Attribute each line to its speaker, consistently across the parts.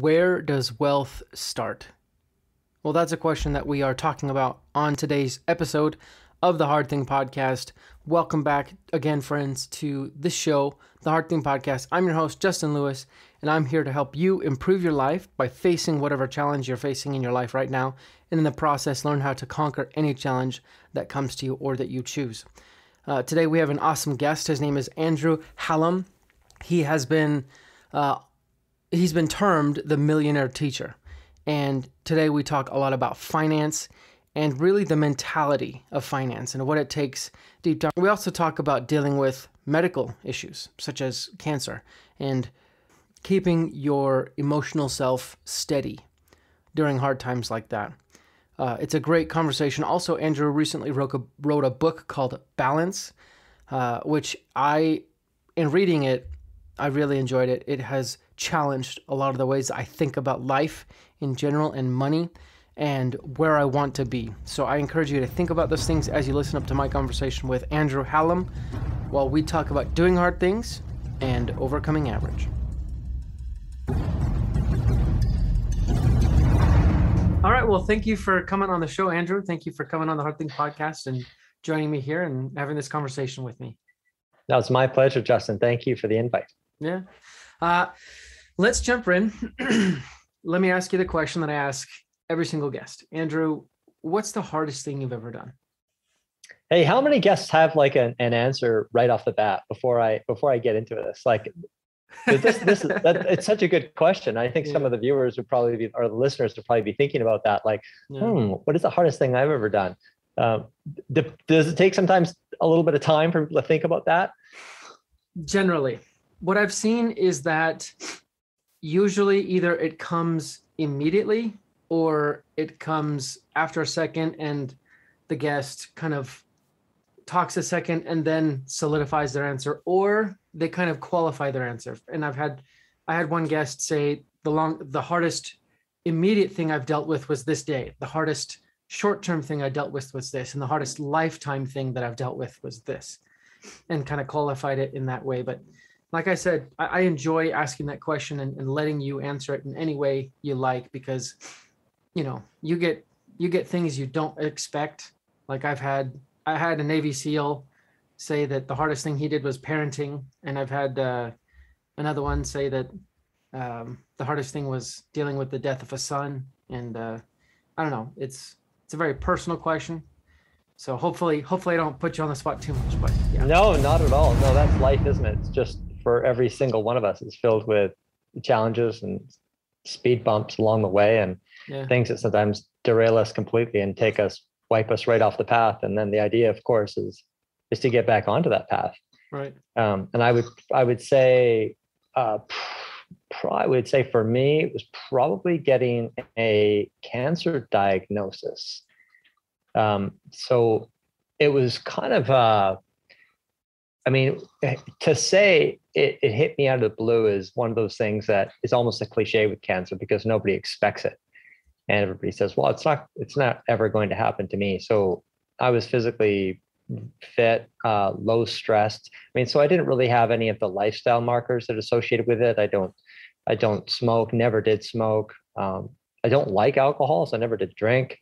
Speaker 1: Where does wealth start? Well, that's a question that we are talking about on today's episode of the Hard Thing Podcast. Welcome back again, friends, to this show, the Hard Thing Podcast. I'm your host, Justin Lewis, and I'm here to help you improve your life by facing whatever challenge you're facing in your life right now, and in the process, learn how to conquer any challenge that comes to you or that you choose. Uh, today, we have an awesome guest. His name is Andrew Hallam. He has been uh, he's been termed the millionaire teacher. And today we talk a lot about finance and really the mentality of finance and what it takes deep down. We also talk about dealing with medical issues such as cancer and keeping your emotional self steady during hard times like that. Uh, it's a great conversation. Also, Andrew recently wrote a, wrote a book called Balance, uh, which I, in reading it, I really enjoyed it. It has challenged a lot of the ways I think about life in general and money and where I want to be. So I encourage you to think about those things as you listen up to my conversation with Andrew Hallam while we talk about doing hard things and overcoming average. All right. Well, thank you for coming on the show, Andrew. Thank you for coming on the Hard Thing podcast and joining me here and having this conversation with me.
Speaker 2: That was my pleasure, Justin. Thank you for the invite.
Speaker 1: Yeah. Uh, let's jump in. Let me ask you the question that I ask every single guest. Andrew, what's the hardest thing you've ever done?
Speaker 2: Hey, how many guests have like an, an answer right off the bat before I before I get into this? Like this, this is that, it's such a good question. I think yeah. some of the viewers would probably be or the listeners would probably be thinking about that. Like, yeah. hmm, what is the hardest thing I've ever done? Um, does it take sometimes a little bit of time for people to think about that?
Speaker 1: Generally, what I've seen is that usually either it comes immediately or it comes after a second and the guest kind of talks a second and then solidifies their answer or they kind of qualify their answer. And i've had i had one guest say the long the hardest immediate thing i've dealt with was this day. The hardest short-term thing i dealt with was this and the hardest lifetime thing that i've dealt with was this and kind of qualified it in that way. But like I said, I, I enjoy asking that question and, and letting you answer it in any way you like because, you know, you get you get things you don't expect. Like I've had I had a Navy SEAL say that the hardest thing he did was parenting, and I've had uh, another one say that um, the hardest thing was dealing with the death of a son. And uh, I don't know, it's it's a very personal question. So hopefully, hopefully I don't put you on the spot too much. But
Speaker 2: yeah. No, not at all. No, that's life, isn't it? It's just for every single one of us is filled with challenges and speed bumps along the way and yeah. things that sometimes derail us completely and take us wipe us right off the path and then the idea of course is is to get back onto that path
Speaker 1: right
Speaker 2: um, and i would i would say uh, I would say for me, it was probably getting a cancer diagnosis. Um, so it was kind of uh, I mean, eh, to say it, it hit me out of the blue is one of those things that is almost a cliche with cancer because nobody expects it. And everybody says, well, it's not, it's not ever going to happen to me. So I was physically fit, uh, low stressed. I mean, so I didn't really have any of the lifestyle markers that are associated with it. I don't, I don't smoke, never did smoke. Um, I don't like alcohol, so I never did drink.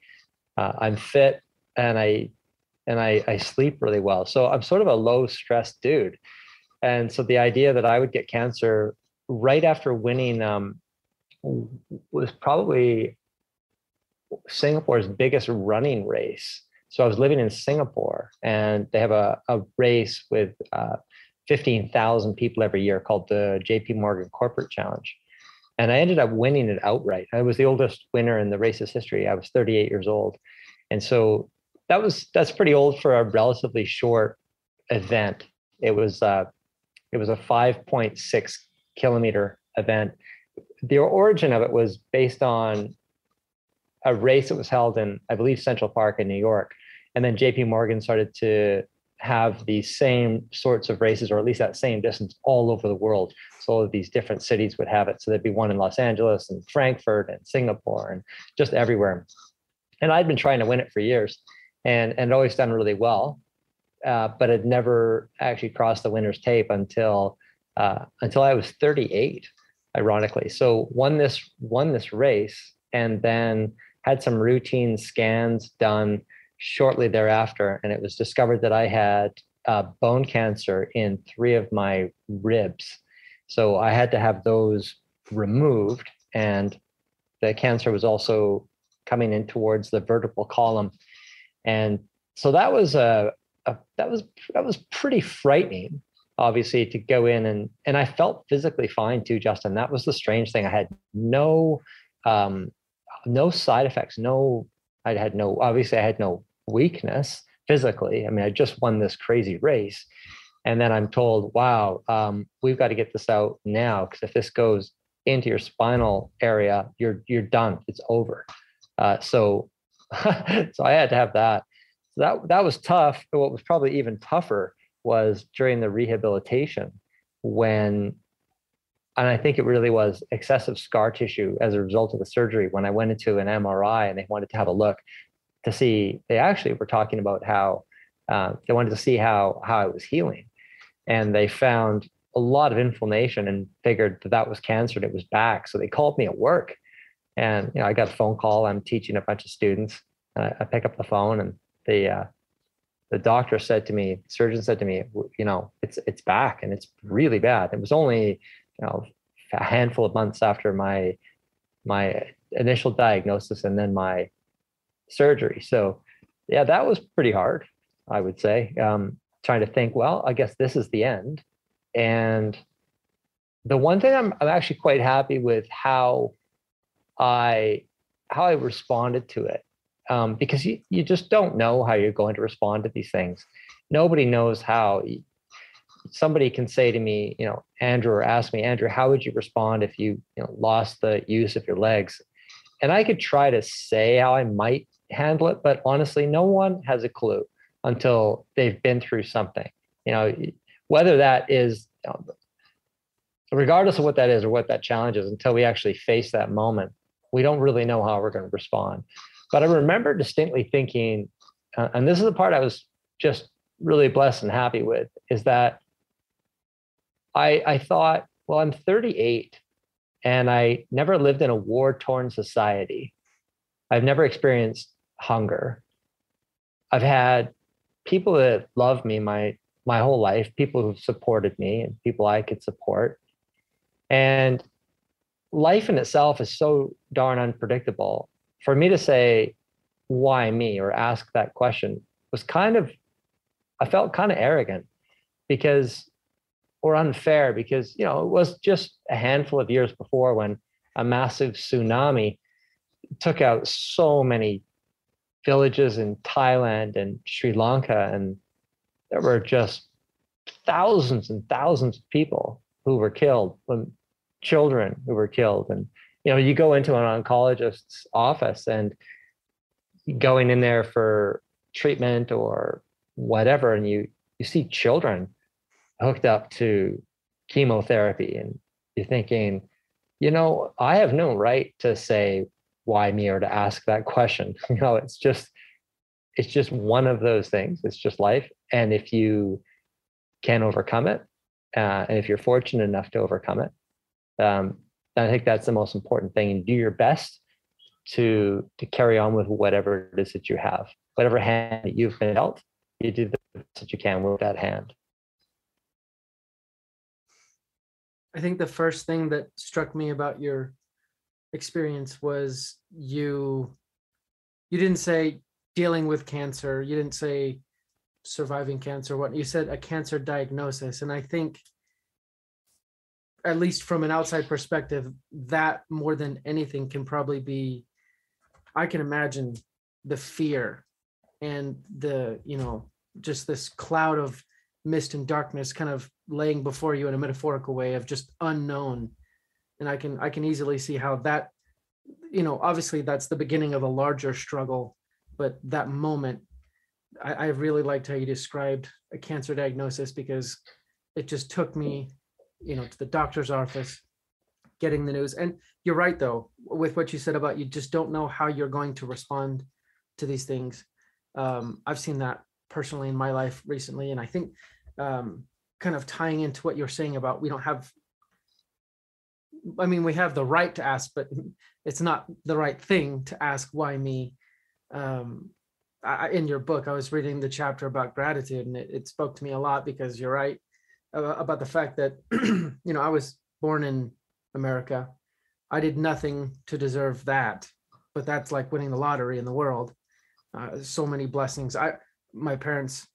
Speaker 2: Uh, I'm fit and I and I, I sleep really well. So I'm sort of a low stress dude. And so the idea that I would get cancer right after winning um, was probably Singapore's biggest running race. So I was living in Singapore and they have a, a race with uh, 15,000 people every year called the JP Morgan Corporate Challenge. And I ended up winning it outright. I was the oldest winner in the race's history. I was 38 years old. And so that was that's pretty old for a relatively short event. It was uh, it was a 5.6 kilometer event. The origin of it was based on a race that was held in, I believe, Central Park in New York, and then J.P. Morgan started to have these same sorts of races, or at least that same distance, all over the world. So all of these different cities would have it. So there'd be one in Los Angeles and Frankfurt and Singapore and just everywhere. And I'd been trying to win it for years and and always done really well, uh, but had never actually crossed the winner's tape until uh, until I was 38. ironically. So won this won this race and then had some routine scans done shortly thereafter, and it was discovered that I had uh, bone cancer in three of my ribs. So I had to have those removed, and the cancer was also coming in towards the vertebral column, and so that was a, a that was that was pretty frightening obviously to go in and and I felt physically fine too, Justin. That was the strange thing. I had no um no side effects, no I had no obviously I had no weakness physically. I mean, I just won this crazy race. And then I'm told, wow, um, we've got to get this out now because if this goes into your spinal area, you're you're done. It's over. Uh, so so I had to have that. So that that was tough. But what was probably even tougher was during the rehabilitation when and I think it really was excessive scar tissue as a result of the surgery. When I went into an MRI and they wanted to have a look to see, they actually were talking about how uh, they wanted to see how how I was healing, and they found a lot of inflammation and figured that that was cancer and it was back. So they called me at work, and you know I got a phone call. I'm teaching a bunch of students. I, I pick up the phone and the uh, the doctor said to me, surgeon said to me, you know, it's it's back and it's really bad. It was only, you know, a handful of months after my my initial diagnosis and then my surgery. So yeah, that was pretty hard, I would say. Um, trying to think, well, I guess this is the end. And the one thing I'm I'm actually quite happy with how I how I responded to it um, because you, you just don't know how you're going to respond to these things. Nobody knows how. Somebody can say to me, you know, Andrew, or ask me, Andrew, how would you respond if you, you know, lost the use of your legs? And I could try to say how I might handle it, but honestly, no one has a clue until they've been through something. You know, whether that is, regardless of what that is or what that challenge is, until we actually face that moment, we don't really know how we're going to respond. But I remember distinctly thinking, uh, and this is the part I was just really blessed and happy with, is that I, I thought, well, I'm 38 and I never lived in a war torn society. I've never experienced hunger. I've had people that love me my my whole life, people who've supported me and people I could support. And life in itself is so darn unpredictable. For me to say why me? or ask that question was kind of i felt kind of arrogant because or unfair because you know it was just a handful of years before when a massive tsunami took out so many villages in thailand and sri lanka and there were just thousands and thousands of people who were killed when children who were killed and you know, you go into an oncologist's office and going in there for treatment or whatever, and you you see children hooked up to chemotherapy, and you're thinking, you know, I have no right to say why me or to ask that question. You know, it's just it's just one of those things. It's just life, and if you can overcome it, uh, and if you're fortunate enough to overcome it, um, I think that's the most important thing and do your best to to carry on with whatever it is that you have. Whatever hand that you've been dealt, you do the best that you can with that hand.
Speaker 1: I think the first thing that struck me about your experience was you you didn't say dealing with cancer, you didn't say surviving cancer, what you said a cancer diagnosis. And I think at least from an outside perspective, that more than anything can probably be, I can imagine the fear and the, you know, just this cloud of mist and darkness kind of laying before you in a metaphorical way of just unknown. And I can, I can easily see how that, you know, obviously that's the beginning of a larger struggle, but that moment, I, I really liked how you described a cancer diagnosis because it just took me you know, to the doctor's office, getting the news. And you're right, though, with what you said about you just don't know how you're going to respond to these things. Um, I've seen that personally in my life recently. And I think um, kind of tying into what you're saying about we don't have I mean, we have the right to ask, but it's not the right thing to ask why me. Um, I, in your book, I was reading the chapter about gratitude, and it, it spoke to me a lot because you're right about the fact that you know I was born in America. I did nothing to deserve that, but that's like winning the lottery in the world. Uh, so many blessings. I my parents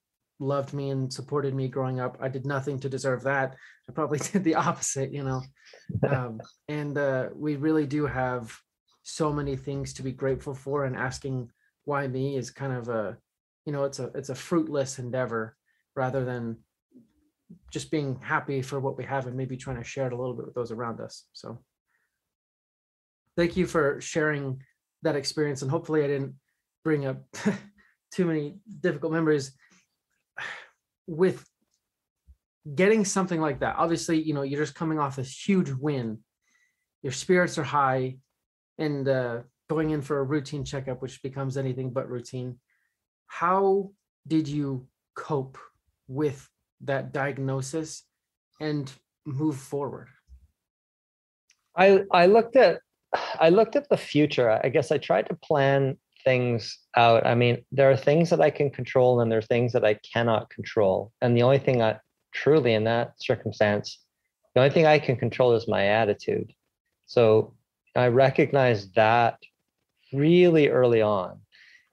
Speaker 1: loved me and supported me growing up. I did nothing to deserve that. I probably did the opposite, you know. Um, and uh, we really do have so many things to be grateful for, and asking why me is kind of a, you know, it's a it's a fruitless endeavor rather than just being happy for what we have and maybe trying to share it a little bit with those around us. So thank you for sharing that experience, and hopefully I didn't bring up too many difficult memories with getting something like that. Obviously you know you're just coming off this huge win. Your spirits are high and uh, going in for a routine checkup which becomes anything but routine. How did you cope with that diagnosis and move forward
Speaker 2: i i looked at i looked at the future i guess i tried to plan things out. I mean, there are things that I can control and there are things that I cannot control. And the only thing I truly in that circumstance, the only thing I can control is my attitude. So I recognized that really early on.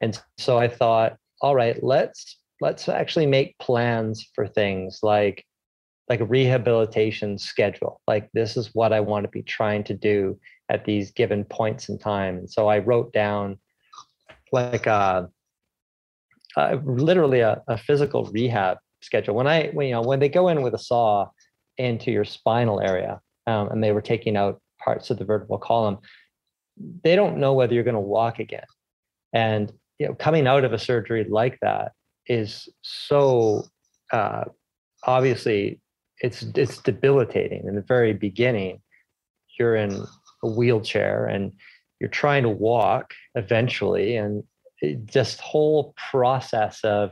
Speaker 2: And so I thought, all right, let's let's actually make plans for things like like a rehabilitation schedule. Like this is what I want to be trying to do at these given points in time. And so I wrote down like a, a literally a, a, physical rehab schedule. When I, when, you know, when they go in with a saw into your spinal area, um, and they were taking out parts of the vertebral column, they don't know whether you're going to walk again. And you know, coming out of a surgery like that is so uh, obviously it's it's debilitating. In the very beginning, you're in a wheelchair and you're trying to walk eventually and just whole process of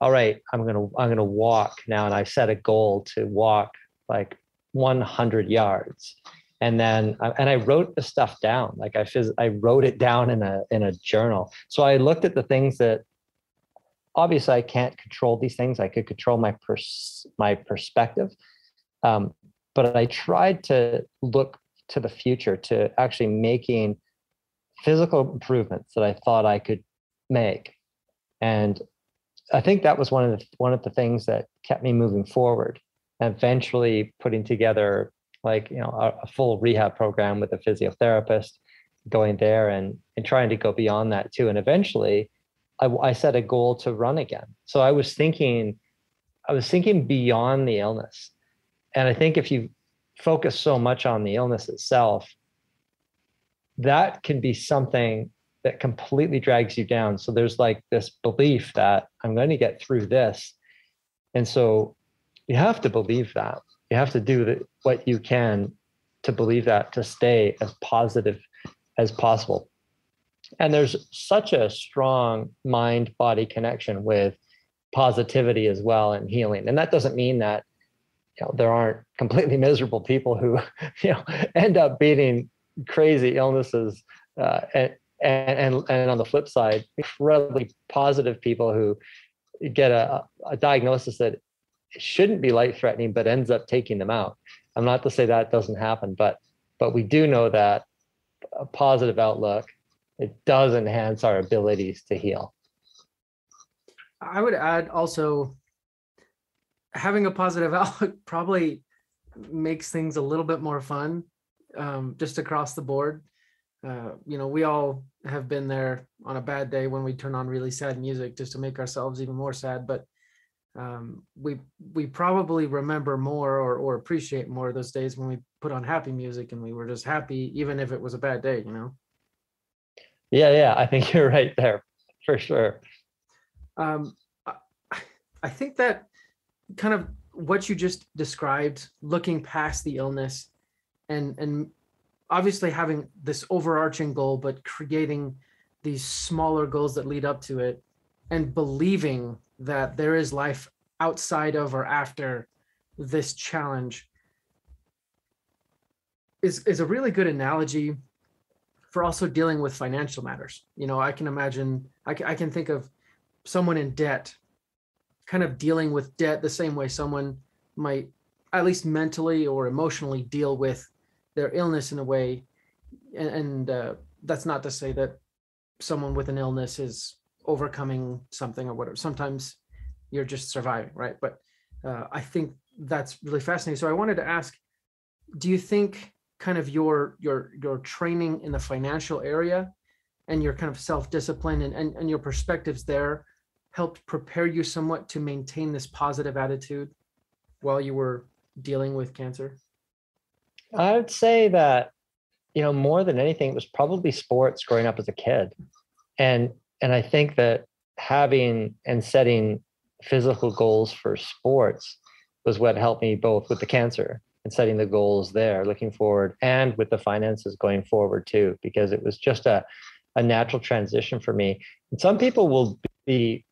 Speaker 2: all right i'm going to i'm going to walk now and i set a goal to walk like 100 yards. And then and i wrote the stuff down. Like i phys- i wrote it down in a in a journal. So i looked at the things that obviously i can't control these things i could control my pers- my perspective um, but i tried to look to the future to actually making physical improvements that I thought I could make. And I think that was one of the one of the things that kept me moving forward. And eventually putting together like you know a, a full rehab program with a physiotherapist, going there and and trying to go beyond that too. And eventually, I, I set a goal to run again. So I was thinking, I was thinking beyond the illness. And I think if you focus so much on the illness itself, that can be something that completely drags you down. So there's like this belief that I'm going to get through this. And so you have to believe that. You have to do what you can to believe that to stay as positive as possible. And there's such a strong mind body connection with positivity as well and healing. And that doesn't mean that you know there aren't completely miserable people who you know end up beating crazy illnesses uh, and, and and on the flip side incredibly positive people who get a, a diagnosis that shouldn't be life threatening but ends up taking them out i'm not to say that doesn't happen but but we do know that a positive outlook it does enhance our abilities to heal
Speaker 1: i would add also having a positive outlook probably makes things a little bit more fun um, just across the board. Uh, you know, we all have been there on a bad day when we turn on really sad music just to make ourselves even more sad. But um, we we probably remember more or or appreciate more of those days when we put on happy music and we were just happy, even if it was a bad day. You know.
Speaker 2: Yeah, yeah, I think you're right there for sure.
Speaker 1: Um, I, think that kind of what you just described, looking past the illness and and obviously having this overarching goal but creating these smaller goals that lead up to it and believing that there is life outside of or after this challenge is is a really good analogy for also dealing with financial matters. You know, I can imagine, I can, I can think of someone in debt, kind of dealing with debt the same way someone might, at least mentally or emotionally, deal with their illness in a way. And, and uh, that's not to say that someone with an illness is overcoming something or whatever. Sometimes you're just surviving, right? But uh, I think that's really fascinating. So I wanted to ask, do you think kind of your your your training in the financial area and your kind of self-discipline and, and, and your perspectives there helped prepare you somewhat to maintain this positive attitude while you were dealing with cancer?
Speaker 2: I would say that, you know, more than anything, it was probably sports growing up as a kid. And and I think that having and setting physical goals for sports was what helped me both with the cancer and setting the goals there looking forward and with the finances going forward too because it was just a, a natural transition for me. And some people will be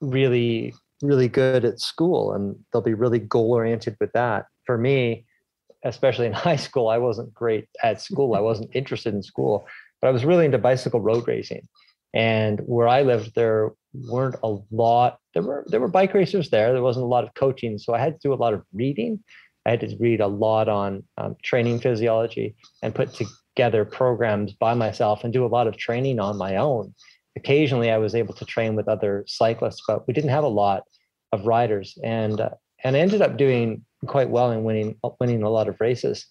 Speaker 2: really really good at school and they'll be really goal oriented with that. For me especially in high school i wasn't great at school. I wasn't interested in school but i was really into bicycle road racing. And where i lived there weren't a lot there were there were bike racers there. There wasn't a lot of coaching so i had to do a lot of reading I had to read a lot on um, training physiology and put together programs by myself and do a lot of training on my own. Occasionally, I was able to train with other cyclists, but we didn't have a lot of riders, and uh, and I ended up doing quite well and winning winning a lot of races.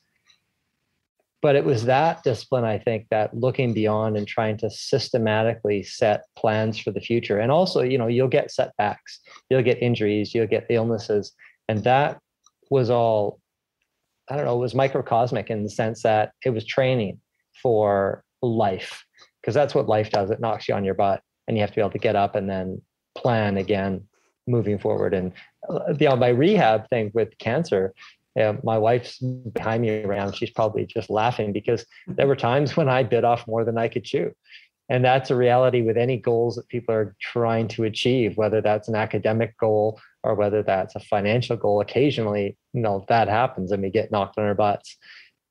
Speaker 2: But it was that discipline, I think, that looking beyond and trying to systematically set plans for the future. And also, you know, you'll get setbacks, you'll get injuries, you'll get illnesses, and that was all I don't know, it was microcosmic in the sense that it was training for life because that's what life does. It knocks you on your butt and you have to be able to get up and then plan again moving forward. And uh, you know, my rehab thing with cancer, uh, my wife's behind me around. She's probably just laughing because there were times when I bit off more than I could chew. And that's a reality with any goals that people are trying to achieve, whether that's an academic goal or whether that's a financial goal occasionally you know that happens and we get knocked on our butts.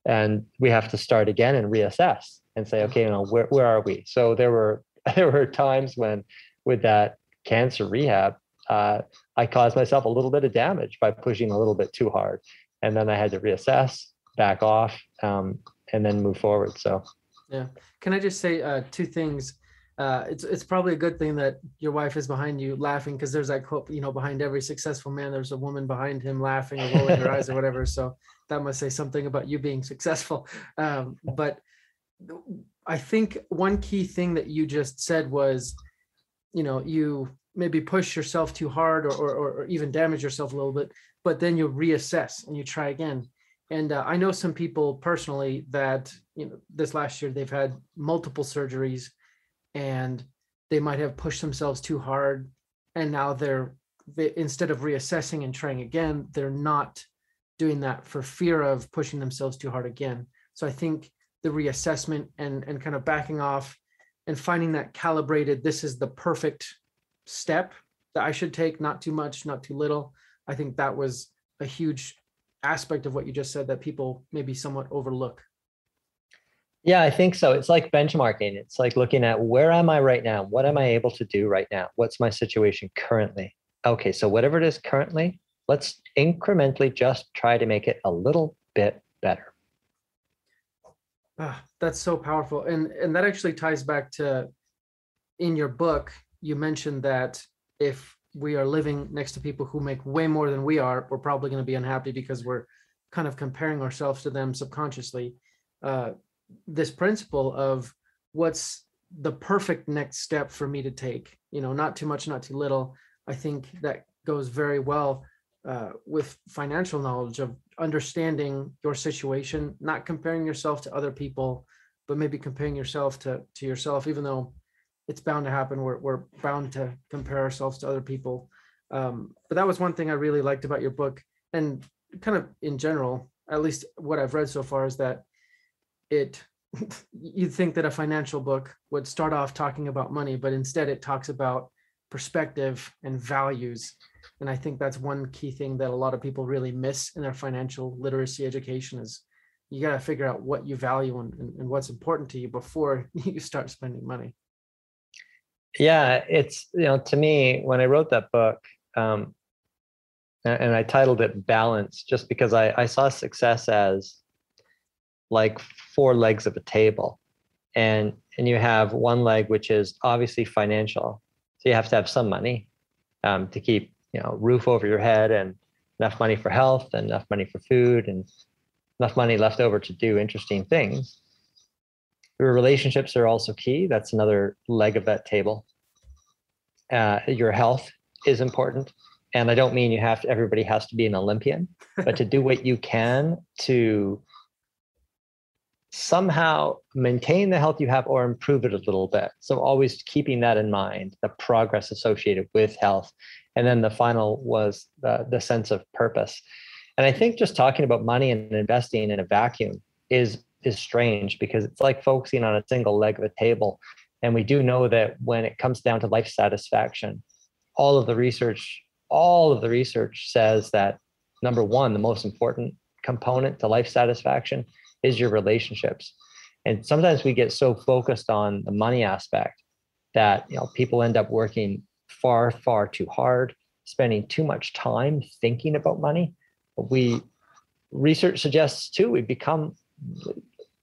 Speaker 2: And we have to start again and reassess and say okay you know where, where are we? So there were there were times when with that cancer rehab uh, i caused myself a little bit of damage by pushing a little bit too hard. And then i had to reassess back off um, and then move forward. So
Speaker 1: yeah. Can i just say uh, two things uh, it's it's probably a good thing that your wife is behind you laughing because there's that quote, you know, behind every successful man, there's a woman behind him laughing or rolling her eyes or whatever. So that must say something about you being successful. Um, but I think one key thing that you just said was, you know, you maybe push yourself too hard or, or, or even damage yourself a little bit, but then you reassess and you try again. And uh, I know some people personally that, you know, this last year they've had multiple surgeries and they might have pushed themselves too hard. And now they're they, instead of reassessing and trying again they're not doing that for fear of pushing themselves too hard again. So i think the reassessment and and kind of backing off and finding that calibrated this is the perfect step that i should take not too much not too little. I think that was a huge aspect of what you just said that people maybe somewhat overlook
Speaker 2: yeah, I think so. It's like benchmarking. It's like looking at where am I right now? What am I able to do right now? What's my situation currently? Okay, so whatever it is currently, let's incrementally just try to make it a little bit better.
Speaker 1: Ah, that's so powerful. And and that actually ties back to in your book, you mentioned that if we are living next to people who make way more than we are, we're probably going to be unhappy because we're kind of comparing ourselves to them subconsciously. Uh, this principle of what's the perfect next step for me to take you know not too much not too little. I think that goes very well uh, with financial knowledge of understanding your situation not comparing yourself to other people but maybe comparing yourself to to yourself even though it's bound to happen we're, we're bound to compare ourselves to other people. Um, but that was one thing i really liked about your book. And kind of in general at least what i've read so far is that it you'd think that a financial book would start off talking about money, but instead it talks about perspective and values. And I think that's one key thing that a lot of people really miss in their financial literacy education is you got to figure out what you value and, and what's important to you before you start spending money
Speaker 2: yeah it's you know to me when i wrote that book um, and i titled it balance just because i, I saw success as like four legs of a table and and you have one leg which is obviously financial so you have to have some money um, to keep you know roof over your head and enough money for health and enough money for food and enough money left over to do interesting things. Your relationships are also key. That's another leg of that table. Uh, your health is important. And I don't mean you have to, everybody has to be an Olympian, but to do what you can to somehow maintain the health you have or improve it a little bit. So always keeping that in mind, the progress associated with health. And then the final was the, the sense of purpose. And I think just talking about money and investing in a vacuum is is strange because it's like focusing on a single leg of a table. And we do know that when it comes down to life satisfaction, all of the research, all of the research says that number one, the most important component to life satisfaction is your relationships. And sometimes we get so focused on the money aspect that you know people end up working far, far too hard, spending too much time thinking about money we research suggests too we become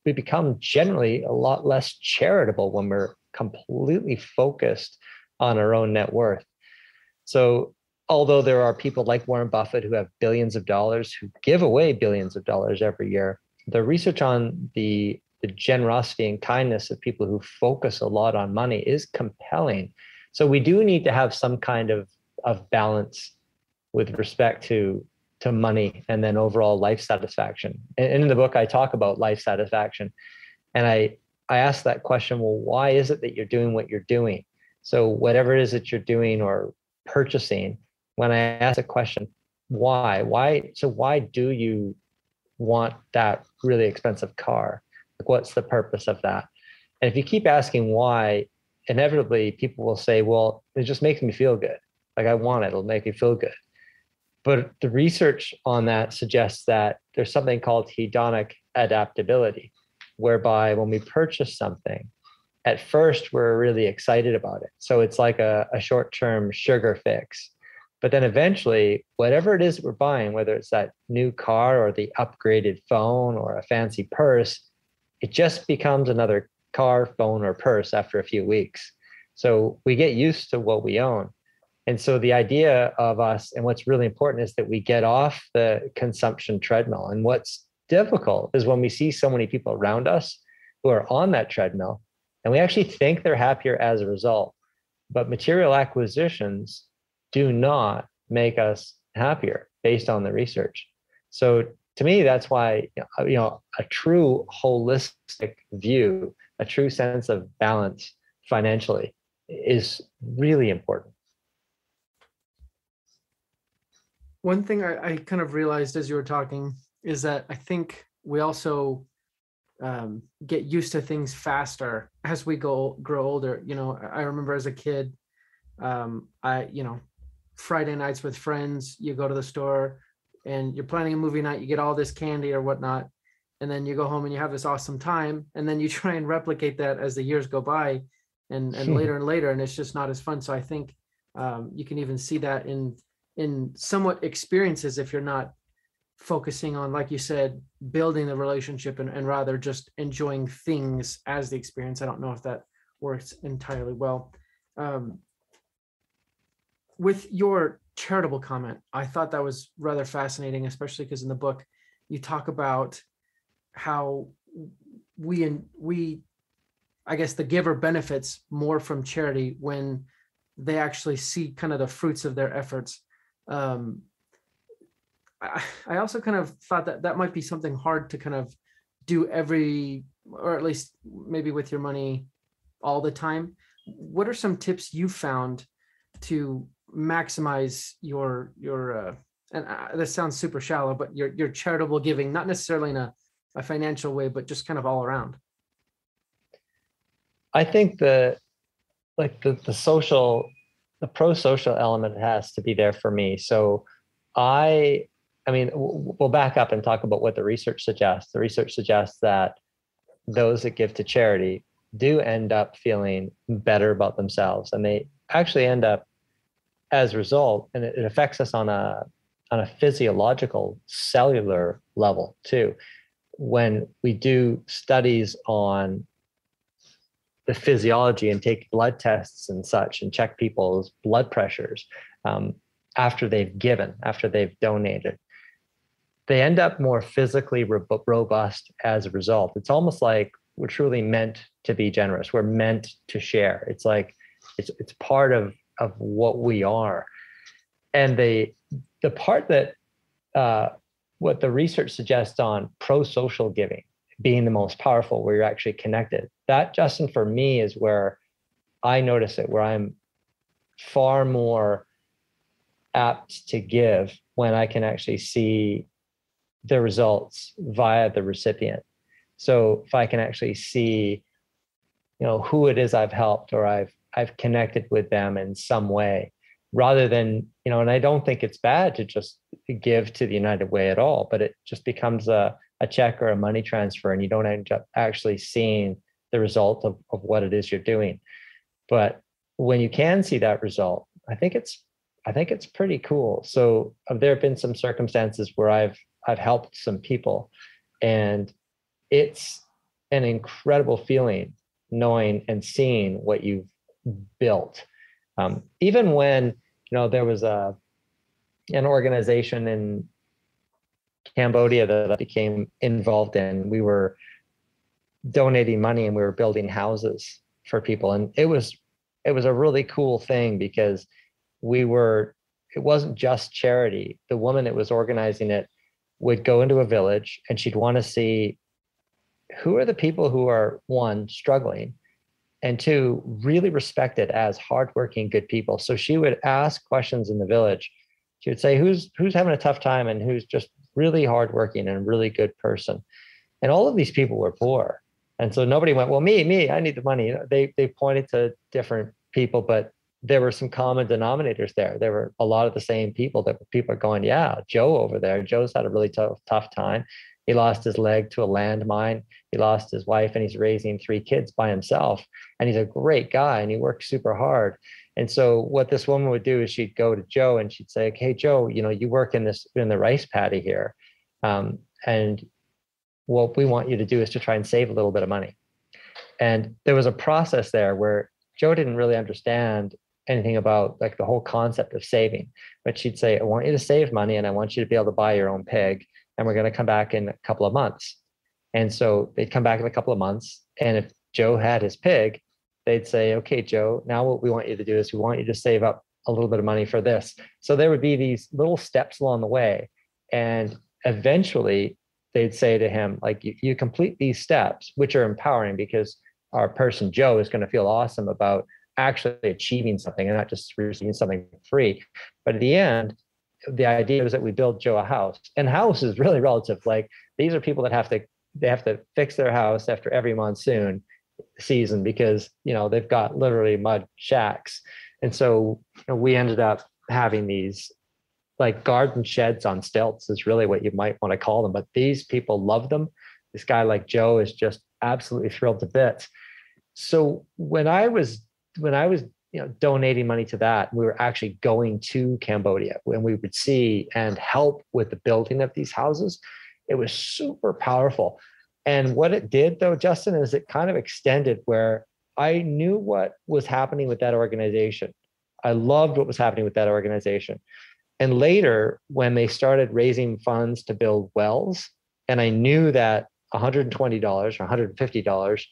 Speaker 2: we become generally a lot less charitable when we're completely focused on our own net worth so although there are people like warren buffett who have billions of dollars who give away billions of dollars every year the research on the the generosity and kindness of people who focus a lot on money is compelling so we do need to have some kind of of balance with respect to to money and then overall life satisfaction. And in the book, I talk about life satisfaction. And I, I ask that question well, why is it that you're doing what you're doing? So, whatever it is that you're doing or purchasing, when I ask a question, why? Why? So, why do you want that really expensive car? Like, what's the purpose of that? And if you keep asking why, inevitably people will say, well, it just makes me feel good. Like, I want it, it'll make me feel good. But the research on that suggests that there's something called hedonic adaptability, whereby when we purchase something, at first we're really excited about it. So it's like a, a short term sugar fix. But then eventually, whatever it is that we're buying, whether it's that new car or the upgraded phone or a fancy purse, it just becomes another car, phone, or purse after a few weeks. So we get used to what we own. And so the idea of us, and what's really important is that we get off the consumption treadmill. And what's difficult is when we see so many people around us who are on that treadmill, and we actually think they're happier as a result. But material acquisitions do not make us happier based on the research. So to me, that's why you know a true holistic view, a true sense of balance financially is really important.
Speaker 1: one thing I, I, kind of realized as you were talking is that I think we also um, get used to things faster as we go grow older. You know, I remember as a kid, um, I you know, Friday nights with friends, you go to the store and you're planning a movie night, you get all this candy or whatnot, and then you go home and you have this awesome time, and then you try and replicate that as the years go by, and and later and later, and it's just not as fun. So I think um, you can even see that in in somewhat experiences if you're not focusing on like you said building the relationship and, and rather just enjoying things as the experience. I don't know if that works entirely well. Um, with your charitable comment i thought that was rather fascinating especially because in the book you talk about how we and we i guess the giver benefits more from charity when they actually see kind of the fruits of their efforts um, I, I also kind of thought that that might be something hard to kind of do every, or at least maybe with your money all the time. What are some tips you found to maximize your your uh, and uh, this sounds super shallow, but your your charitable giving, not necessarily in a, a financial way, but just kind of all around.
Speaker 2: I think the like the the social the pro social element has to be there for me. So I I mean, we'll back up and talk about what the research suggests. The research suggests that those that give to charity do end up feeling better about themselves, and they actually end up, as a result, and it, affects us on a on a physiological cellular level too. When we do studies on the physiology and take blood tests and such and check people's blood pressures um, after they've given, after they've donated, they end up more physically robust as a result. It's almost like we're truly meant to be generous. We're meant to share. It's like it's it's part of of what we are. And the the part that uh, what the research suggests on pro-social giving being the most powerful, where you're actually connected. That, Justin, for me is where I notice it, where I'm far more apt to give when I can actually see the results via the recipient. So if I can actually see, you know, who it is I've helped or I've I've connected with them in some way, rather than you know, and I don't think it's bad to just give to the United Way at all, but it just becomes a a check or a money transfer, and you don't end up actually seeing the result of, of what it is you're doing. But when you can see that result, I think it's I think it's pretty cool. So uh, there have been some circumstances where I've I've helped some people, and it's an incredible feeling knowing and seeing what you've built. Um, even when you know there was a an organization in Cambodia that I became involved in, we were donating money and we were building houses for people, and it was it was a really cool thing because we were it wasn't just charity. The woman that was organizing it would go into a village and she'd want to see who are the people who are one struggling and two really respected as hardworking good people so she would ask questions in the village she would say who's who's having a tough time and who's just really hardworking and really good person and all of these people were poor and so nobody went well me me i need the money they they pointed to different people but there were some common denominators there. There were a lot of the same people that people are going, yeah, Joe over there. Joe's had a really tough, tough time. He lost his leg to a landmine. He lost his wife and he's raising three kids by himself. And he's a great guy and he works super hard. And so what this woman would do is she'd go to Joe and she'd say, Hey, Joe, you know, you work in this in the rice paddy here. Um, and what we want you to do is to try and save a little bit of money. And there was a process there where Joe didn't really understand anything about like the whole concept of saving. But she'd say, I want you to save money and I want you to be able to buy your own pig. And we're going to come back in a couple of months. And so they'd come back in a couple of months. And if Joe had his pig, they'd say, okay, Joe, now what we want you to do is we want you to save up a little bit of money for this. So there would be these little steps along the way. And eventually they'd say to him, like, you, you complete these steps, which are empowering because our person, Joe, is going to feel awesome about actually achieving something and not just receiving something free. But at the end, the idea is that we build Joe a house, and house is really relative. Like these are people that have to they have to fix their house after every monsoon season because you know they've got literally mud shacks, and so you know, we ended up having these like garden sheds on stilts is really what you might want to call them. But these people love them. This guy like Joe is just absolutely thrilled to bits. So when I was when I was you know donating money to that, we were actually going to Cambodia and we would see and help with the building of these houses. It was super powerful. And what it did though, Justin, is it kind of extended where I knew what was happening with that organization. I loved what was happening with that organization. And later, when they started raising funds to build wells, and I knew that $120 or $150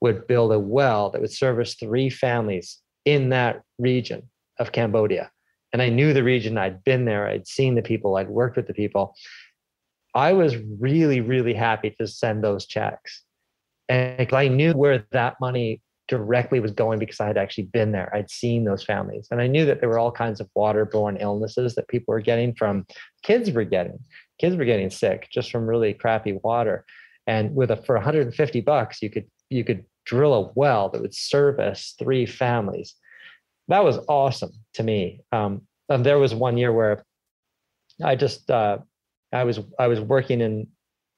Speaker 2: would build a well that would service three families in that region of Cambodia. And I knew the region, I'd been there, I'd seen the people, I'd worked with the people. I was really, really happy to send those checks. And I knew where that money directly was going because I had actually been there. I'd seen those families. And I knew that there were all kinds of waterborne illnesses that people were getting from kids were getting. Kids were getting sick just from really crappy water. And with a for 150 bucks, you could you could drill a well that would service three families. That was awesome to me. Um, and there was one year where I just uh, I was I was working and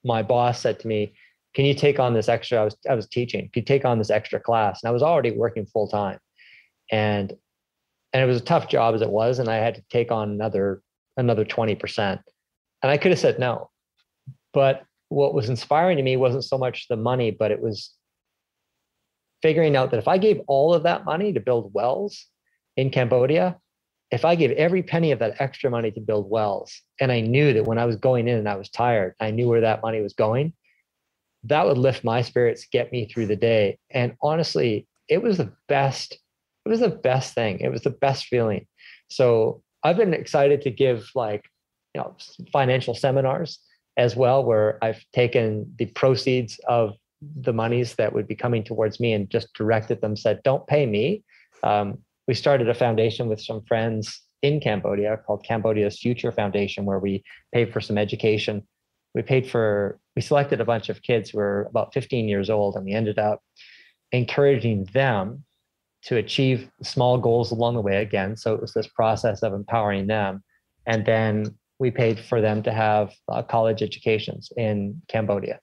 Speaker 2: my boss said to me, "Can you take on this extra?" I was I was teaching. Can you take on this extra class? And I was already working full time, and and it was a tough job as it was, and I had to take on another another twenty percent, and I could have said no, but what was inspiring to me wasn't so much the money, but it was figuring out that if I gave all of that money to build wells in Cambodia, if I gave every penny of that extra money to build wells, and I knew that when I was going in and I was tired, I knew where that money was going, that would lift my spirits, get me through the day. And honestly, it was the best, it was the best thing. It was the best feeling. So I've been excited to give like, you know, financial seminars as well, where I've taken the proceeds of the monies that would be coming towards me and just directed them, said, don't pay me. Um, we started a foundation with some friends in Cambodia called Cambodia's Future Foundation, where we paid for some education. We paid for, we selected a bunch of kids who were about 15 years old, and we ended up encouraging them to achieve small goals along the way again. So it was this process of empowering them. And then we paid for them to have uh, college educations in Cambodia.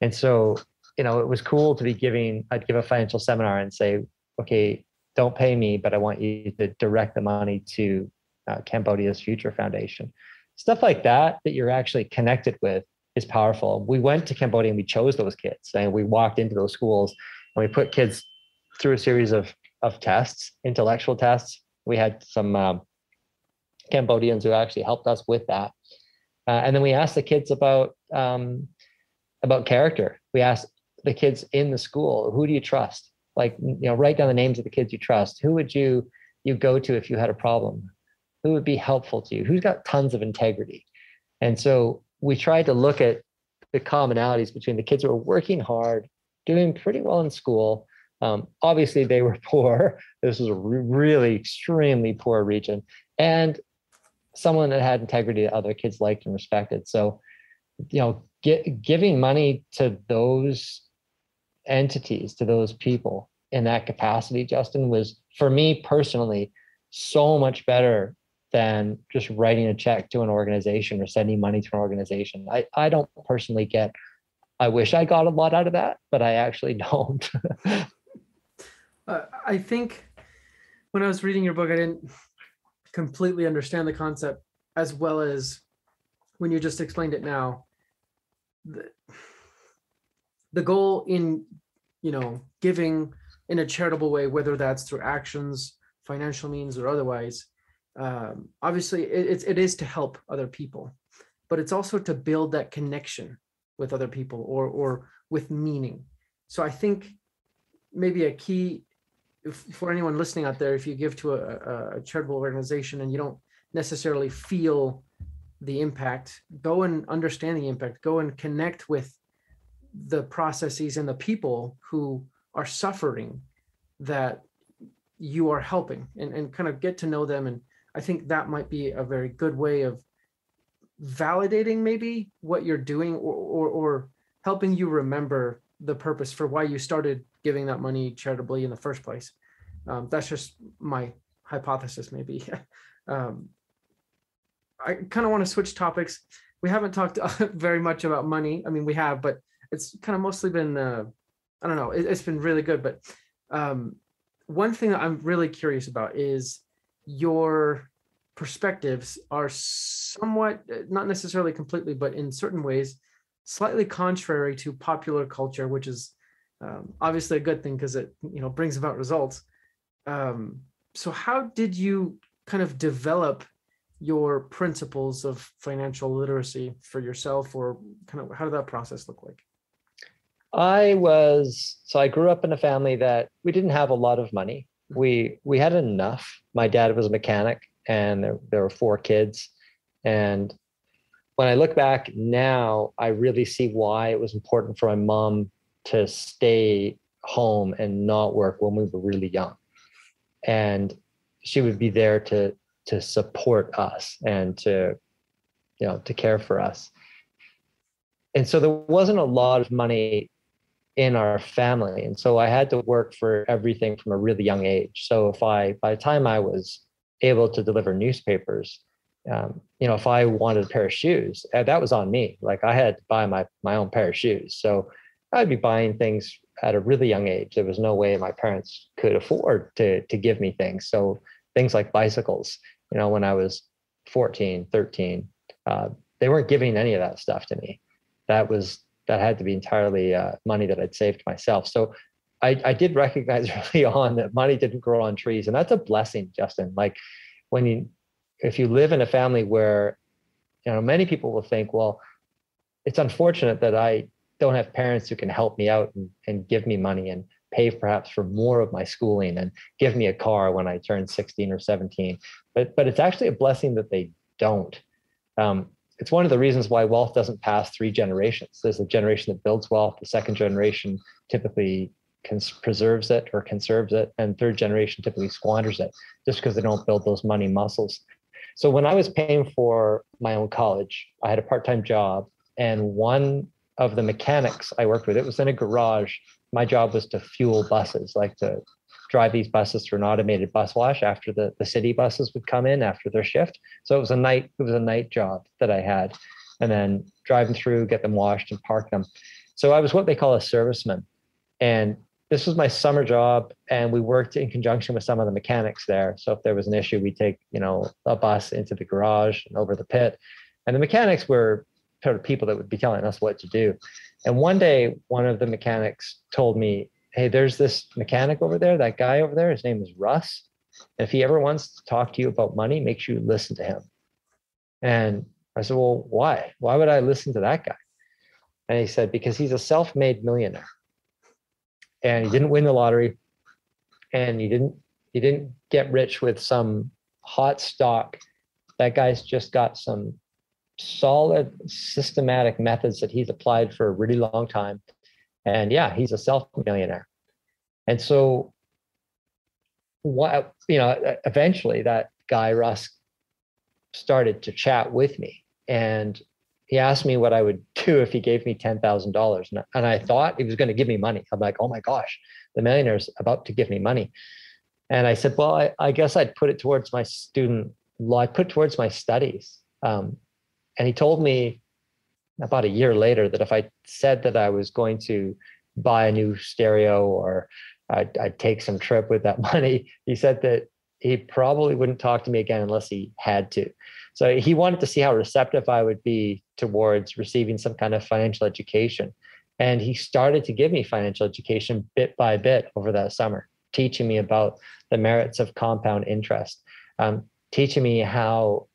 Speaker 2: And so, you know, it was cool to be giving, I'd give a financial seminar and say, okay, don't pay me, but I want you to direct the money to uh, Cambodia's Future Foundation. Stuff like that, that you're actually connected with, is powerful. We went to Cambodia and we chose those kids, and we walked into those schools and we put kids through a series of of tests, intellectual tests. We had some um, Cambodians who actually helped us with that, uh, and then we asked the kids about um, about character. We asked the kids in the school, "Who do you trust?" like you know write down the names of the kids you trust. Who would you you go to if you had a problem? Who would be helpful to you? Who's got tons of integrity? And so we tried to look at the commonalities between the kids who were working hard doing pretty well in school. Um, obviously they were poor. This was a re- really extremely poor region. And someone that had integrity that other kids liked and respected. So you know get, giving money to those entities to those people in that capacity, Justin, was for me personally so much better than just writing a check to an organization or sending money to an organization. I, I don't personally get, I wish I got a lot out of that, but I actually don't.
Speaker 1: uh, I think when I was reading your book, I didn't completely understand the concept as well as when you just explained it now. The goal in you know giving in a charitable way whether that's through actions financial means or otherwise um, obviously it, it is to help other people but it's also to build that connection with other people or or with meaning. So i think maybe a key if, for anyone listening out there if you give to a, a charitable organization and you don't necessarily feel the impact go and understand the impact go and connect with the processes and the people who are suffering that you are helping and, and kind of get to know them. And i think that might be a very good way of validating maybe what you're doing or, or, or helping you remember the purpose for why you started giving that money charitably in the first place. Um, that's just my hypothesis maybe. Um, i kind of want to switch topics. We haven't talked very much about money. I mean we have but it's kind of mostly been uh, I don't know. It, has been really good, but um, one thing that I'm really curious about is your perspectives are somewhat uh, not necessarily completely, but in certain ways, slightly contrary to popular culture, which is um, obviously a good thing because it you know brings about results. Um, so how did you kind of develop your principles of financial literacy for yourself or kind of how did that process look like
Speaker 2: I was so I grew up in a family that we didn't have a lot of money. We we had enough. My dad was a mechanic, and there, there were four kids. And when I look back now, I really see why it was important for my mom to stay home and not work when we were really young. And she would be there to to support us and to you know to care for us. And so there wasn't a lot of money in our family. And so I had to work for everything from a really young age. So if I, by the time I was able to deliver newspapers, um, you know, if I wanted a pair of shoes, uh, that was on me. Like I had to buy my my own pair of shoes. So I'd be buying things at a really young age. There was no way my parents could afford to to give me things. So things like bicycles, you know, when I was 14, 13, uh, they weren't giving any of that stuff to me. That was that had to be entirely uh, money that I'd saved myself. So I, I did recognize early on that money didn't grow on trees, and that's a blessing, Justin. Like when you if you live in a family where you know many people will think well it's unfortunate that i don't have parents who can help me out and, and give me money and pay perhaps for more of my schooling and give me a car when i turn 16 or 17 but but it's actually a blessing that they don't um, it's one of the reasons why wealth doesn't pass three generations there's a generation that builds wealth the second generation typically cons- preserves it or conserves it and third generation typically squanders it just because they don't build those money muscles so when I was paying for my own college, I had a part-time job, and one of the mechanics I worked with, it was in a garage. My job was to fuel buses, like to drive these buses through an automated bus wash after the, the city buses would come in after their shift. So it was a night, it was a night job that I had. And then driving through, get them washed and park them. So I was what they call a serviceman. And this was my summer job and we worked in conjunction with some of the mechanics there so if there was an issue we'd take you know a bus into the garage and over the pit and the mechanics were sort of people that would be telling us what to do and one day one of the mechanics told me hey there's this mechanic over there that guy over there his name is russ. And if he ever wants to talk to you about money make sure you listen to him. And i said well why? Why would i listen to that guy? And he said because he's a self-made millionaire. And he didn't win the lottery. And he didn't he didn't get rich with some hot stock. That guy's just got some solid systematic methods that he's applied for a really long time and yeah he's a self millionaire and so what you know eventually that guy russ started to chat with me and he asked me what I would do if he gave me ten thousand dollars, and I thought he was going to give me money. I'm like, oh my gosh, the millionaire's about to give me money, and I said, well, I, I guess I'd put it towards my student. I put towards my studies. Um, and he told me about a year later that if I said that I was going to buy a new stereo or I'd, I'd take some trip with that money, he said that he probably wouldn't talk to me again unless he had to. So he wanted to see how receptive I would be towards receiving some kind of financial education. And he started to give me financial education bit by bit over that summer, teaching me about the merits of compound interest, um, teaching me how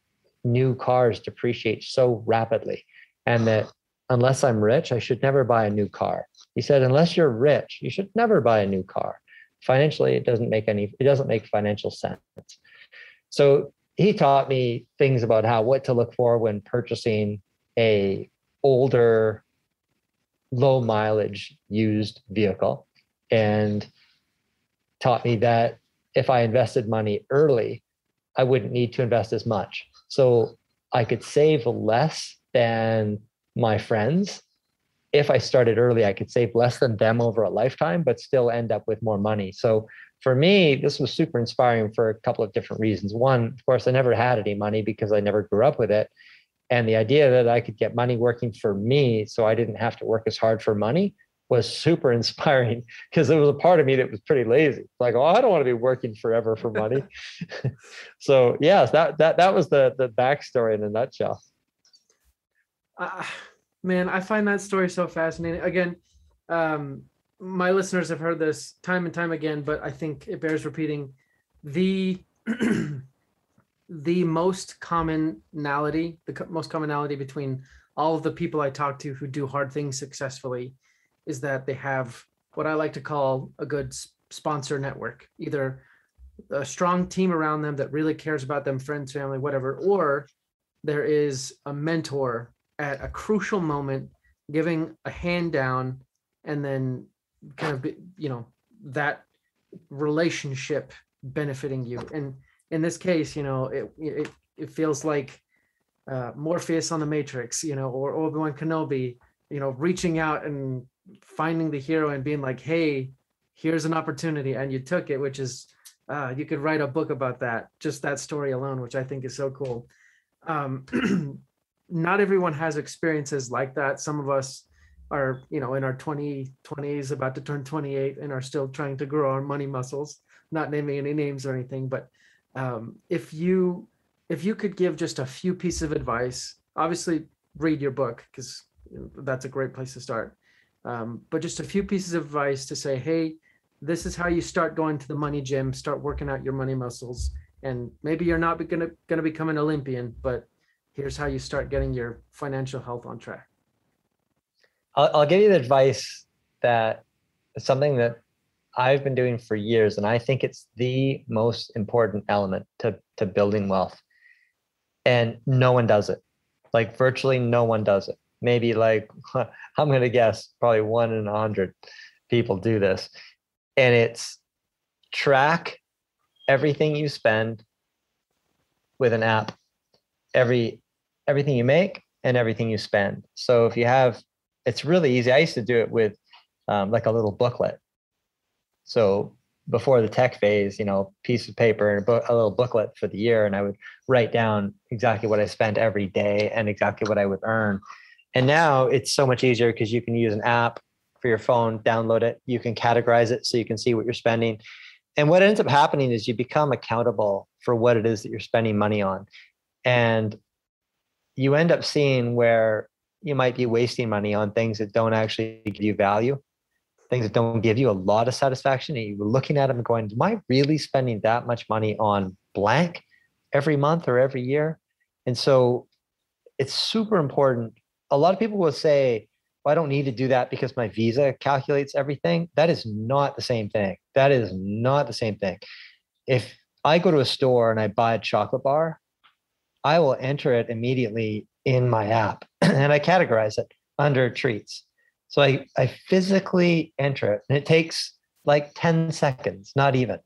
Speaker 2: new cars depreciate so rapidly, and that unless I'm rich, I should never buy a new car. He said, unless you're rich, you should never buy a new car. Financially, it doesn't make any, it doesn't make financial sense. So he taught me things about how what to look for when purchasing a older low mileage used vehicle and taught me that if i invested money early i wouldn't need to invest as much so i could save less than my friends if i started early i could save less than them over a lifetime but still end up with more money so for me, this was super inspiring for a couple of different reasons. One, of course, I never had any money because I never grew up with it. And the idea that I could get money working for me so I didn't have to work as hard for money was super inspiring because there was a part of me that was pretty lazy. Like, oh, I don't want to be working forever for money. so yes, that that that was the the backstory in a nutshell.
Speaker 1: Man, I find that story so fascinating. Again, um, my listeners have heard this time and time again, but I think it bears repeating. The the most commonality, the co- most commonality between all of the people I talk to who do hard things successfully is that they have what I like to call a good sponsor network, either a strong team around them that really cares about them, friends, family, whatever, or there is a mentor at a crucial moment giving a hand down and then kind of you know that relationship benefiting you. And in this case you know it it, it feels like uh, morpheus on the matrix you know or obi-wan kenobi you know reaching out and finding the hero and being like hey here's an opportunity and you took it which is uh, you could write a book about that just that story alone which i think is so cool. Um, not everyone has experiences like that. Some of us are, you know, in our 20, 20s, about to turn 28 and are still trying to grow our money muscles, not naming any names or anything. But um, if you, if you could give just a few pieces of advice, obviously read your book because that's a great place to start. Um, but just a few pieces of advice to say, hey, this is how you start going to the money gym, start working out your money muscles. And maybe you're not gonna gonna become an Olympian, but here's how you start getting your financial health on track.
Speaker 2: I'll, I'll give you the advice that something that I've been doing for years, and I think it's the most important element to to building wealth. And no one does it. Like virtually no one does it. Maybe like I'm gonna guess probably one in a hundred people do this. And it's track everything you spend with an app every everything you make and everything you spend. So if you have it's really easy. I used to do it with um, like a little booklet. So before the tech phase you know piece of paper and a, book, a little booklet for the year and i would write down exactly what i spent every day and exactly what i would earn. And now it's so much easier because you can use an app for your phone download it. You can categorize it so you can see what you're spending. And what ends up happening is you become accountable for what it is that you're spending money on. And you end up seeing where you might be wasting money on things that don't actually give you value things that don't give you a lot of satisfaction and you're looking at them going am i really spending that much money on blank every month or every year? And so it's super important. A lot of people will say well, i don't need to do that because my visa calculates everything. That is not the same thing. That is not the same thing. If i go to a store and i buy a chocolate bar I will enter it immediately in my app and I categorize it under treats. So I, I physically enter it and it takes like 10 seconds, not even.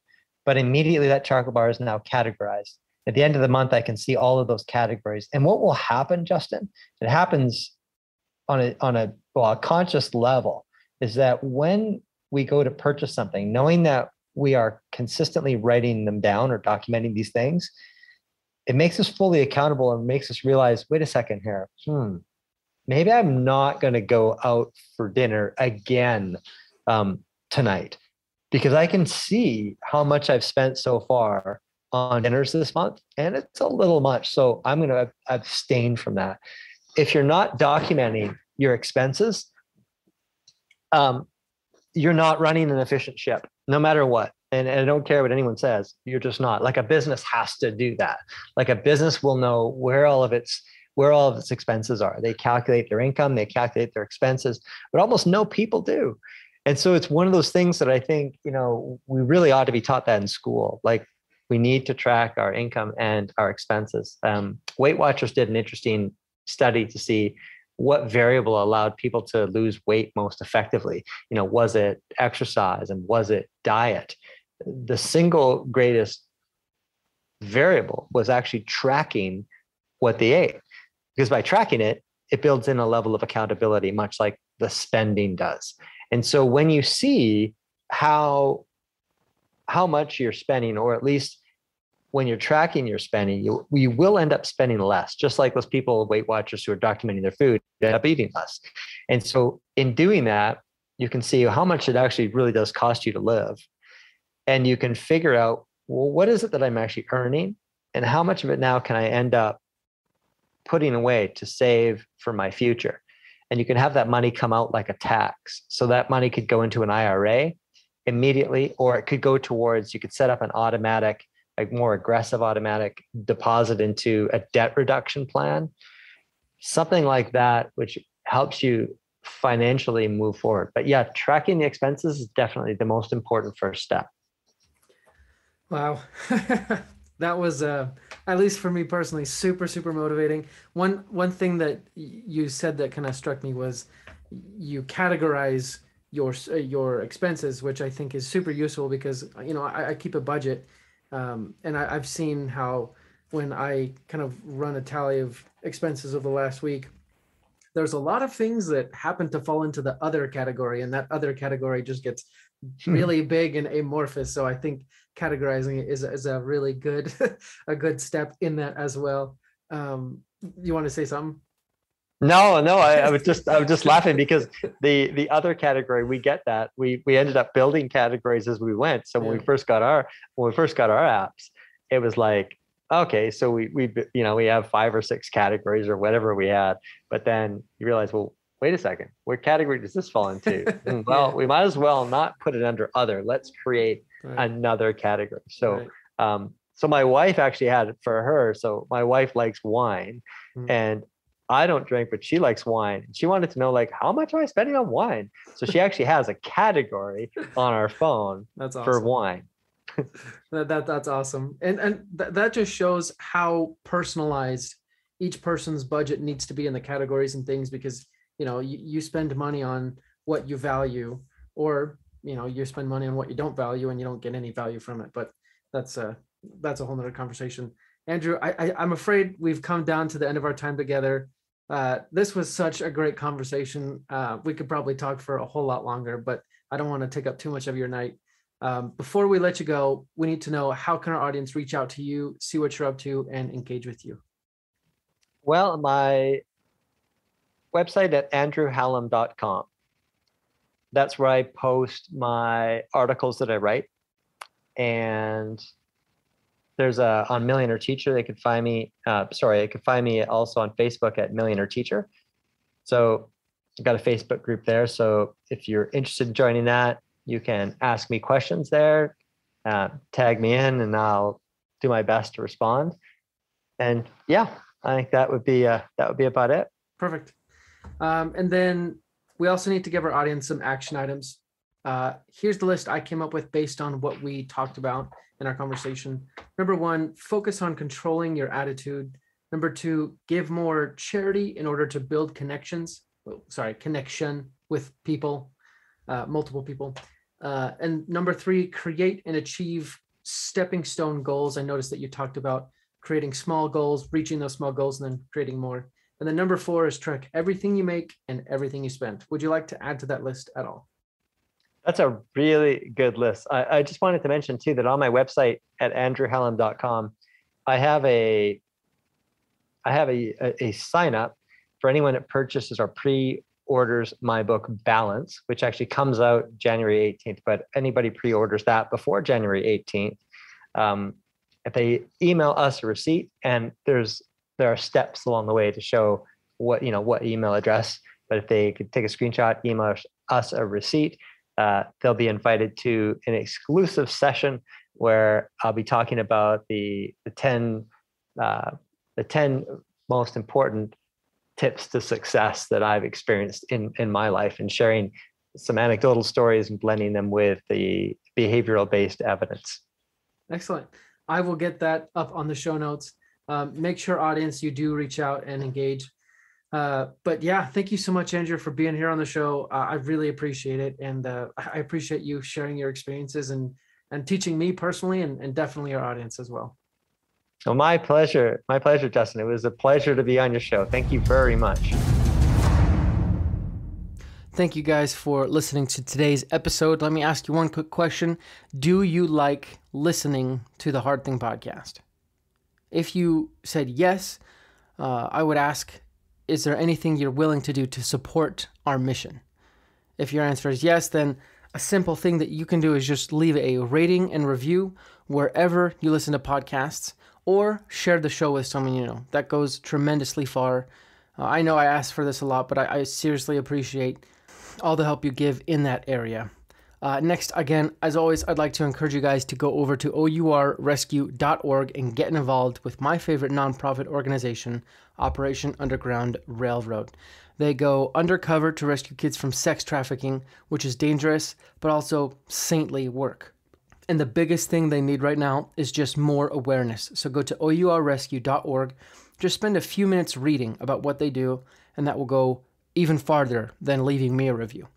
Speaker 2: But immediately that chocolate bar is now categorized. At the end of the month, I can see all of those categories. And what will happen, Justin? It happens on a on a, well, a conscious level, is that when we go to purchase something, knowing that we are consistently writing them down or documenting these things, it makes us fully accountable and makes us realize wait a second here. Hmm. Maybe i'm not going to go out for dinner again um, tonight because i can see how much i've spent so far on dinners this month and it's a little much so i'm going to abstain from that. If you're not documenting your expenses um, you're not running an efficient ship no matter what and, and I don't care what anyone says, you're just not. Like a business has to do that. Like a business will know where all of its where all of its expenses are. They calculate their income, they calculate their expenses, but almost no people do. And so it's one of those things that I think, you know, we really ought to be taught that in school. Like we need to track our income and our expenses. Um, Weight Watchers did an interesting study to see what variable allowed people to lose weight most effectively. You know, was it exercise and was it diet? The single greatest variable was actually tracking what they ate. Because by tracking it, it builds in a level of accountability, much like the spending does. And so when you see how how much you're spending, or at least when you're tracking your spending, you, you will end up spending less, just like those people, Weight Watchers who are documenting their food, end up eating less. And so in doing that, you can see how much it actually really does cost you to live and you can figure out well what is it that i'm actually earning? And how much of it now can i end up putting away to save for my future? And you can have that money come out like a tax. So that money could go into an ira immediately or it could go towards you could set up an automatic like more aggressive automatic deposit into a debt reduction plan. Something like that which helps you financially move forward. But yeah tracking the expenses is definitely the most important first step
Speaker 1: Wow. that was uh at least for me personally super super motivating. One one thing that you said that kind of struck me was you categorize your uh, your expenses, which I think is super useful because you know I, I keep a budget, um, and I, I've seen how when I kind of run a tally of expenses of the last week, there's a lot of things that happen to fall into the other category, and that other category just gets Hmm. really big and amorphous. So I think categorizing it is, is a really good a good step in that as well. Um, you want to say something?
Speaker 2: No, no, I, I was just I was just laughing because the the other category we get that we we ended up building categories as we went. So when
Speaker 1: Yeah.
Speaker 2: we first got our when we first got our apps, it was like okay, so we we you know we have five or six categories or whatever we had, but then you realize well wait a second, what category does this fall into? Mm, well,
Speaker 1: Yeah.
Speaker 2: we might as well not put it under other. Let's create
Speaker 1: Right,
Speaker 2: another category. So
Speaker 1: right.
Speaker 2: um, so my wife actually had it for her. So my wife likes wine,
Speaker 1: Mm.
Speaker 2: and I don't drink, but she likes wine. She wanted to know like how much am I spending on wine? So she actually has a category on our phone
Speaker 1: that's
Speaker 2: for wine.
Speaker 1: That, that that's awesome, and and th- that just shows how personalized each person's budget needs to be in the categories and things because you know you, you spend money on what you value or you know you spend money on what you don't value and you don't get any value from it but that's a that's a whole nother conversation. Andrew I, I i'm afraid we've come down to the end of our time together. Uh, this was such a great conversation. Uh, we could probably talk for a whole lot longer but i don't want to take up too much of your night. Um, before we let you go we need to know how can our audience reach out to you see what you're up to and engage with you?
Speaker 2: Well, my website at andrewhallam.com. That's where I post my articles that I write. And there's a on Millionaire Teacher. They could find me. Uh, sorry, they could find me also on Facebook at Millionaire Teacher. So I've got a Facebook group there. So if you're interested in joining that, you can ask me questions there, uh, tag me in, and I'll do my best to respond. And yeah, I think that would be uh, that would be about it.
Speaker 1: Perfect. Um, and then we also need to give our audience some action items. Uh, here's the list I came up with based on what we talked about in our conversation. Number one, focus on controlling your attitude. Number two, give more charity in order to build connections. well, Sorry, connection with people, uh, multiple people. Uh, and number three, create and achieve stepping stone goals. I noticed that you talked about creating small goals, reaching those small goals, and then creating more. And then number four is track everything you make and everything you spend. Would you like to add to that list at all?
Speaker 2: That's a really good list. I, I just wanted to mention too that on my website at andrewhallam.com, I have a I have a, a, a sign up for anyone that purchases or pre-orders my book Balance, which actually comes out January 18th. But anybody pre-orders that before January 18th, um, if they email us a receipt, and there's there are steps along the way to show what you know what email address. But if they could take a screenshot, email us, a receipt, uh, they'll be invited to an exclusive session where I'll be talking about the the ten uh, the ten most important tips to success that I've experienced in in my life, and sharing some anecdotal stories and blending them with the behavioral based evidence.
Speaker 1: Excellent. I will get that up on the show notes. Um, make sure, audience, you do reach out and engage. Uh, but yeah, thank you so much, Andrew, for being here on the show. Uh, I really appreciate it, and uh, I I appreciate you sharing your experiences and and teaching me personally, and, and definitely our audience as well.
Speaker 2: So my pleasure, my pleasure, Justin. It was a pleasure to be on your show. Thank you very much.
Speaker 1: Thank you guys for listening to today's episode. Let me ask you one quick question. Do you like listening to the Hard Thing podcast? If you said yes, uh, I would ask, is there anything you're willing to do to support our mission? If your answer is yes, then a simple thing that you can do is just leave a rating and review wherever you listen to podcasts or share the show with someone you know. That goes tremendously far. Uh, I know I ask for this a lot, but I, I seriously appreciate all the help you give in that area. Uh, next, again, as always, I'd like to encourage you guys to go over to ourrescue.org and get involved with my favorite nonprofit organization, Operation Underground Railroad. They go undercover to rescue kids from sex trafficking, which is dangerous, but also saintly work. And the biggest thing they need right now is just more awareness. So go to ourrescue.org, just spend a few minutes reading about what they do, and that will go even farther than leaving me a review.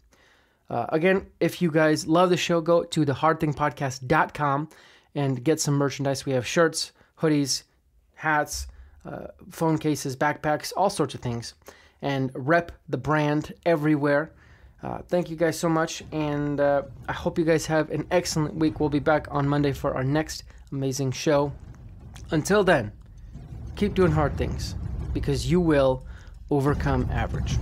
Speaker 1: Uh, again, if you guys love the show, go to thehardthingpodcast.com and get some merchandise. We have shirts, hoodies, hats, uh, phone cases, backpacks, all sorts of things. And rep the brand everywhere. Uh, thank you guys so much. And uh, I hope you guys have an excellent week. We'll be back on Monday for our next amazing show. Until then, keep doing hard things because you will overcome average.